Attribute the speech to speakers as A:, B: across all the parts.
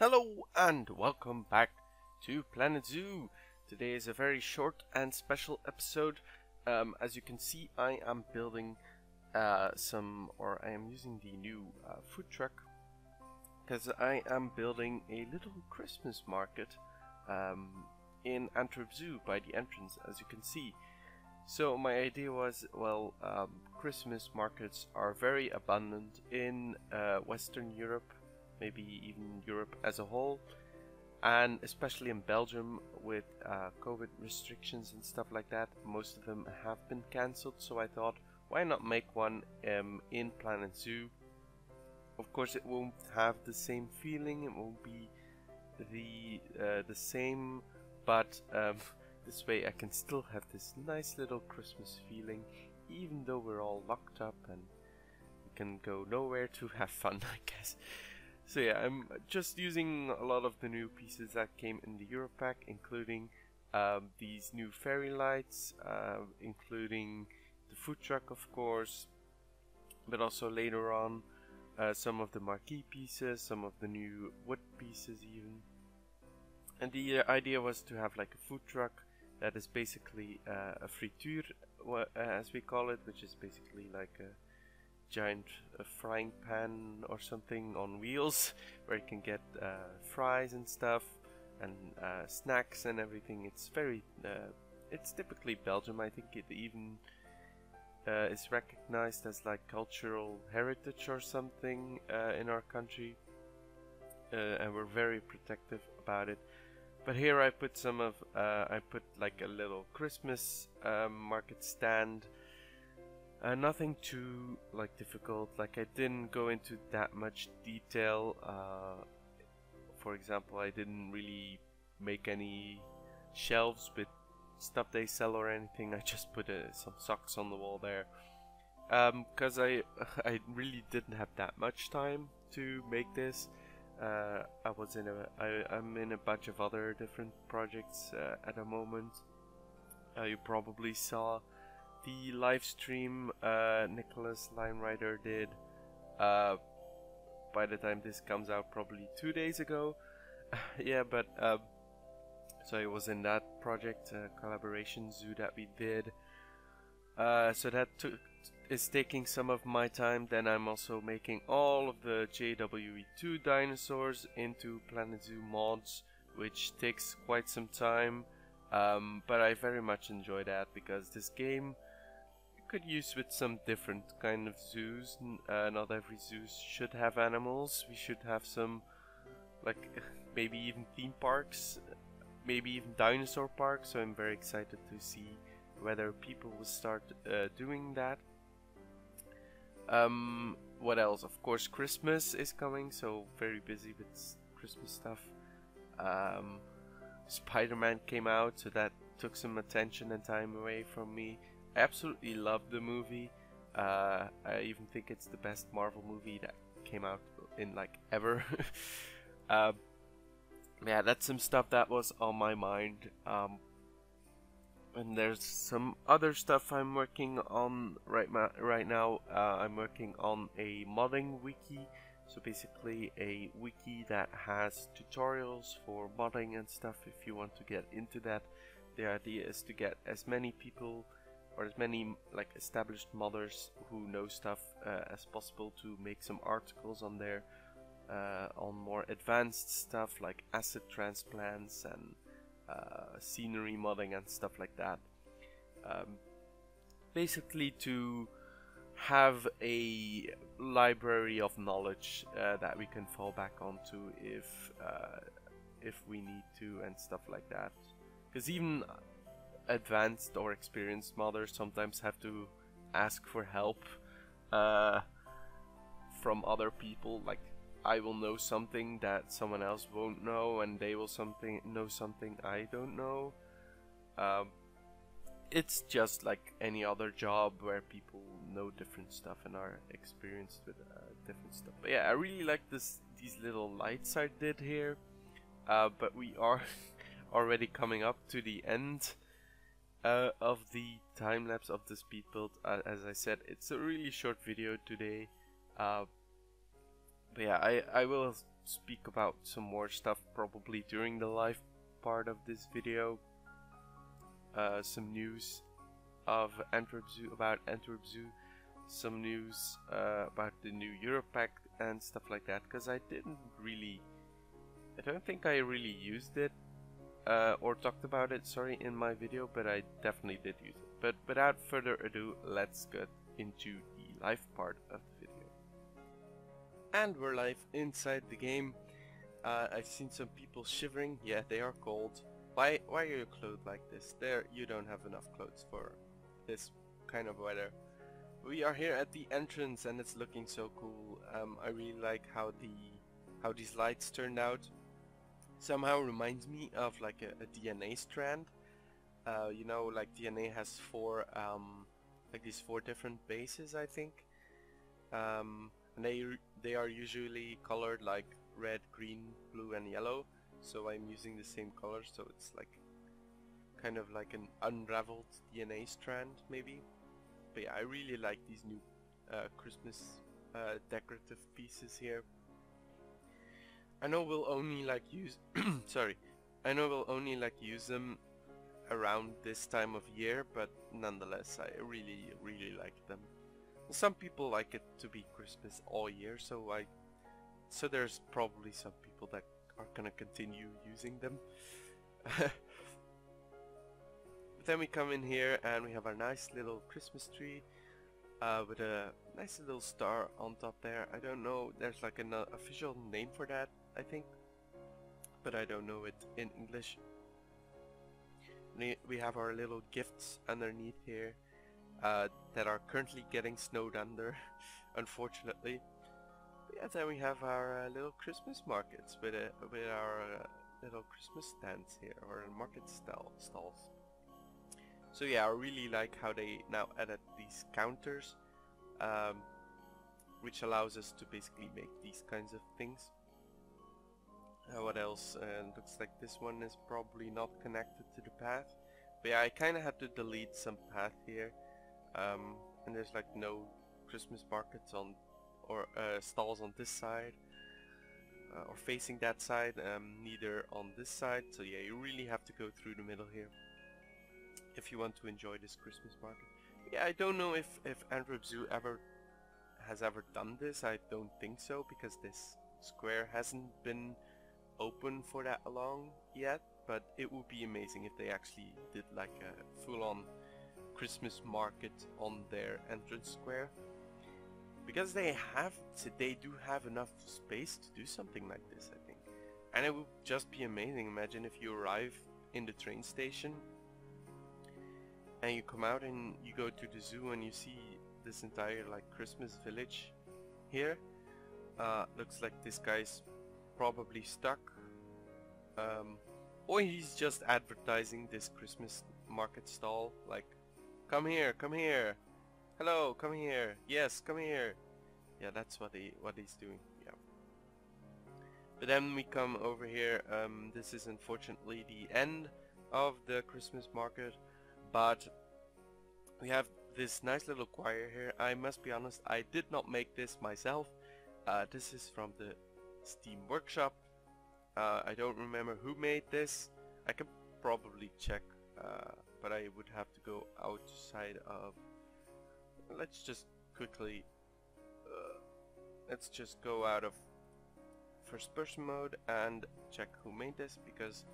A: Hello and welcome back to Planet Zoo. Today is a very short and special episode. Um, as you can see, I am building uh, some, or I am using the new uh, food truck because I am building a little Christmas market um, in Antwerp Zoo by the entrance, as you can see. So my idea was, well, um, Christmas markets are very abundant in uh, Western Europe maybe even Europe as a whole, and especially in Belgium with uh, COVID restrictions and stuff like that. Most of them have been cancelled, so I thought, why not make one um, in Planet Zoo? Of course, it won't have the same feeling. It won't be the uh, the same, but um, this way I can still have this nice little Christmas feeling, even though we're all locked up and we can go nowhere to have fun, I guess. So yeah, I'm just using a lot of the new pieces that came in the Euro pack, including um, these new fairy lights, uh, including the food truck of course, but also later on uh, some of the marquee pieces, some of the new wood pieces even. And the uh, idea was to have like a food truck that is basically uh, a friture, as we call it, which is basically like a giant uh, frying pan or something on wheels where you can get uh, fries and stuff and uh, snacks and everything. It's very, it's typically Belgium. I think it even is recognized as like cultural heritage or something in our country, and we're very protective about it. But here I put some of, I put like a little Christmas um, market stand uh, nothing too like difficult. Like I didn't go into that much detail. Uh, for example, I didn't really make any shelves with stuff they sell or anything. I just put uh, some socks on the wall there because um, I I really didn't have that much time to make this. Uh, I was in a I, I'm in a bunch of other different projects uh, at the moment. Uh, you probably saw the live stream uh, Nicholas Linewriter did uh, by the time this comes out probably two days ago. Yeah but uh, so it was in that project uh, collaboration zoo that we did. Uh, so that took is taking some of my time. Then I'm also making all of the JWE2 dinosaurs into Planet Zoo mods which takes quite some time. Um, but I very much enjoy that because this game could use with some different kind of zoos. Uh, not every zoo should have animals. We should have some, like, maybe even theme parks, maybe even dinosaur parks. So I'm very excited to see whether people will start uh, doing that. Um, what else? Of course, Christmas is coming, so very busy with Christmas stuff. Um, Spider-Man came out, so that took some attention and time away from me absolutely love the movie. Uh, I even think it's the best Marvel movie that came out in like ever. uh, yeah, that's some stuff that was on my mind. Um, and there's some other stuff I'm working on right, right now. Uh, I'm working on a modding wiki. So basically a wiki that has tutorials for modding and stuff if you want to get into that. The idea is to get as many people or as many like established modders who know stuff uh, as possible to make some articles on there uh, on more advanced stuff like asset transplants and uh, scenery modding and stuff like that. Um, basically to have a library of knowledge uh, that we can fall back onto if uh, if we need to and stuff like that. Because even advanced or experienced modders sometimes have to ask for help uh, from other people. Like I will know something that someone else won't know, and they will something know something I don't know. Um, it's just like any other job where people know different stuff and are experienced with uh, different stuff. But yeah, I really like this these little lights I did here. Uh, but we are already coming up to the end uh, of the time lapse of the speed build. Uh, as I said, it's a really short video today. Uh, but yeah, I, I will speak about some more stuff probably during the live part of this video. Uh, some news of Antwerp Zoo about Antwerp Zoo, some news uh, about the new Europack and stuff like that. Because I didn't really, I don't think I really used it uh, or talked about it. Sorry, in my video, but I definitely did use it. But without further ado, let's get into the live part of the video. And we're live inside the game. Uh, I've seen some people shivering. Yeah, they are cold. Why why are you clothed like this? There, you don't have enough clothes for this kind of weather. We are here at the entrance and it's looking so cool. Um, I really like how the how these lights turned out. Somehow reminds me of like a, a DNA strand. Uh, you know, like DNA has four um, like these four different bases, I think. Um, and they they are usually colored like red, green, blue, and yellow. So I'm using the same color, so it's like kind of like an unraveled DNA strand, maybe. But yeah, I really like these new uh, Christmas uh, decorative pieces here. I know we'll only like use sorry. I know we'll only like use them around this time of year but nonetheless I really really like them. Some people like it to be Christmas all year so I so there's probably some people that are gonna continue using them. Then we come in here and we have our nice little Christmas tree uh, with a nice little star on top there. I don't know there's like an official name for that I think. But I don't know it in English. We have our little gifts underneath here uh, that are currently getting snowed under, unfortunately. Yeah, then we have our uh, little Christmas markets with, with our uh, little Christmas stands here, or market stall stalls. So yeah, I really like how they now added these counters, um, which allows us to basically make these kinds of things. Uh, what else? Uh, looks like this one is probably not connected to the path. But yeah, I kind of had to delete some path here. Um, and there's like no Christmas markets on or uh, stalls on this side. Uh, or facing that side, um, neither on this side. So yeah, you really have to go through the middle here. If you want to enjoy this Christmas market. Yeah, I don't know if, if Antwerp Zoo ever has ever done this. I don't think so because this square hasn't been open for that long yet, but it would be amazing if they actually did like a full-on Christmas market on their entrance square. Because they have, they do have enough space to do something like this, I think. And it would just be amazing. Imagine if you arrive in the train station and you come out and you go to the zoo and you see this entire like Christmas village here. Uh, looks like this guy's probably stuck. Um, or he's just advertising this Christmas market stall, like, come here, come here, hello, come here, yes, come here. Yeah, that's what he what he's doing. Yeah. But then we come over here. Um, this is unfortunately the end of the Christmas market, but we have this nice little choir here. I must be honest, I did not make this myself. Uh, this is from the Steam Workshop. Uh, I don't remember who made this. I can probably check, uh, but I would have to go outside of... Let's just quickly... Uh, let's just go out of first person mode and check who made this because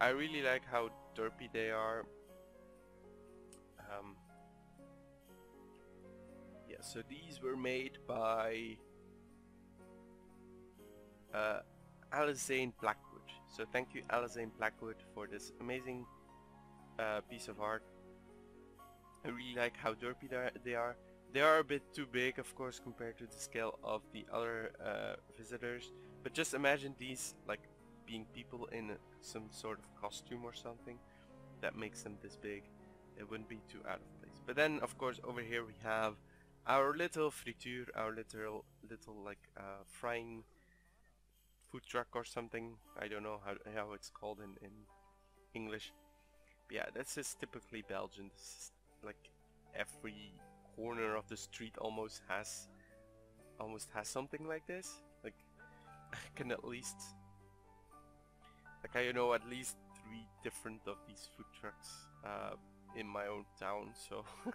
A: I really like how derpy they are. Um, yeah, so these were made by uh, Alizane Blackwood. So thank you Alizane Blackwood for this amazing uh, piece of art. I really like how derpy they are. They are a bit too big of course compared to the scale of the other uh, visitors. But just imagine these like being people in some sort of costume or something that makes them this big. It wouldn't be too out of place. But then of course over here we have our little friture, our little little like uh, frying food truck or something. I don't know how, how it's called in, in English. But yeah, this is typically Belgian. This is like every corner of the street almost has almost has something like this. Like I can at least like I know at least three different of these food trucks uh, in my own town so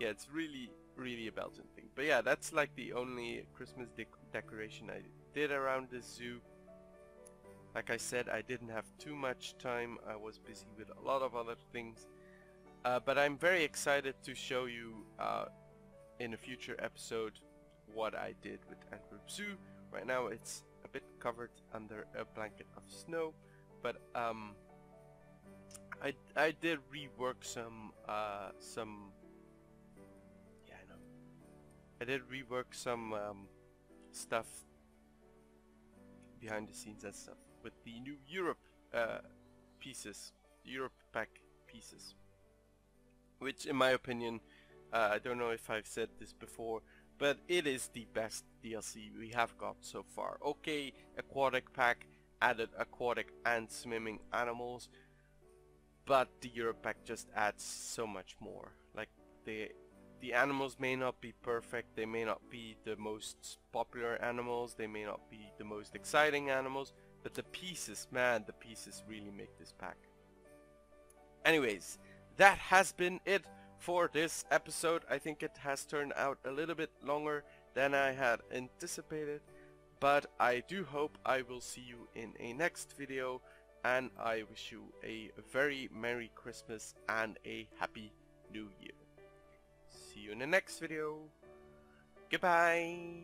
A: yeah it's really really a Belgian thing. But yeah that's like the only Christmas dec decoration I did around the zoo. Like I said I didn't have too much time. I was busy with a lot of other things. Uh, but I'm very excited to show you uh, in a future episode what I did with Antwerp Zoo. Right now it's a bit covered under a blanket of snow but um, I, I did rework some uh, some I did rework some um, stuff behind the scenes and stuff with the new Europe uh, pieces Europe pack pieces which in my opinion uh, I don't know if I've said this before but it is the best DLC we have got so far. Okay, aquatic pack added aquatic and swimming animals, but the Europe pack just adds so much more. Like the the animals may not be perfect, they may not be the most popular animals, they may not be the most exciting animals, but the pieces, man, the pieces really make this pack. Anyways, that has been it for this episode. I think it has turned out a little bit longer than I had anticipated. But I do hope I will see you in a next video and I wish you a very Merry Christmas and a Happy New Year. See you in the next video. Goodbye.